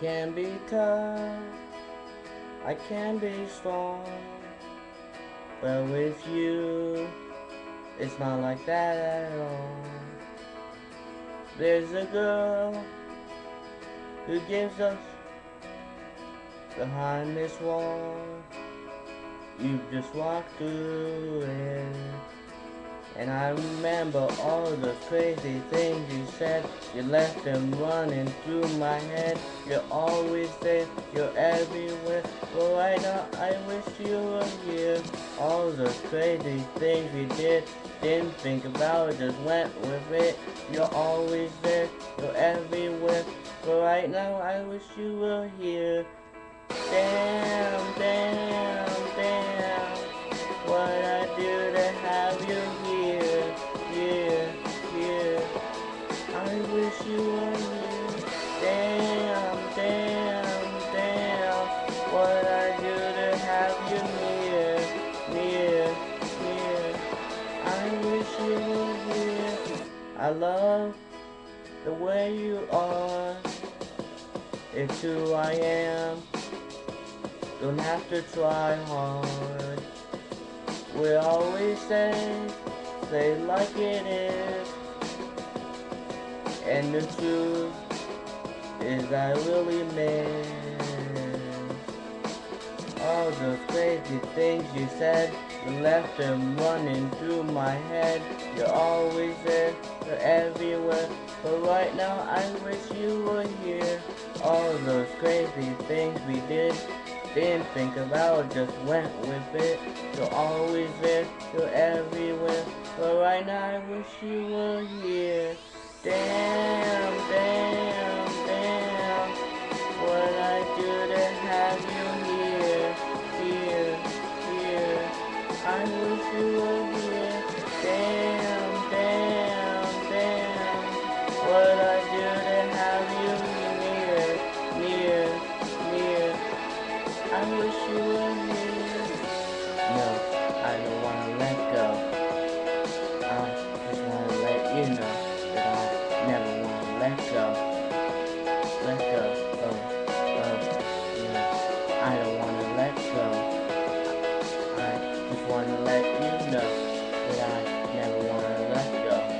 can be tough, I can be strong, but with you, it's not like that at all. There's a girl who gives us behind this wall. You just walked through it. And I remember all the crazy things you said. You left them running through my head. You're always there, you're everywhere. But right now, I wish you were here. All the crazy things we did, didn't think about just went with it. You're always there, you're everywhere. But right now, I wish you were here. Damn, What I do to have you near, near, near. I wish you were here. I love the way you are. It's who I am. Don't have to try hard. We always say, say like it is. And the truth is I really miss crazy things you said. Left them running through my head. You're always there, you're everywhere. But right now I wish you were here. All those crazy things we did. Didn't think about, just went with it. You're always there, you're everywhere. But right now I wish you were here. Damn, damn, damn. What I do to have you let go. I just wanna let you know that I never wanna let go. Let go of, of, you I don't wanna let go. I just wanna let you know that I never wanna. Let go,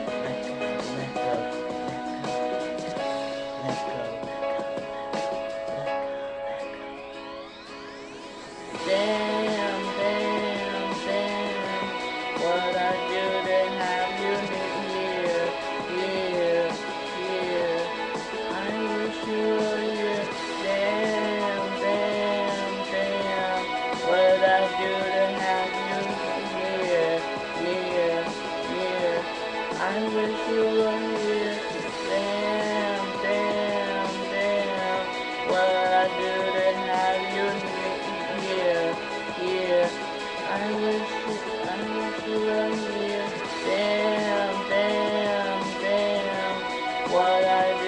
what I do.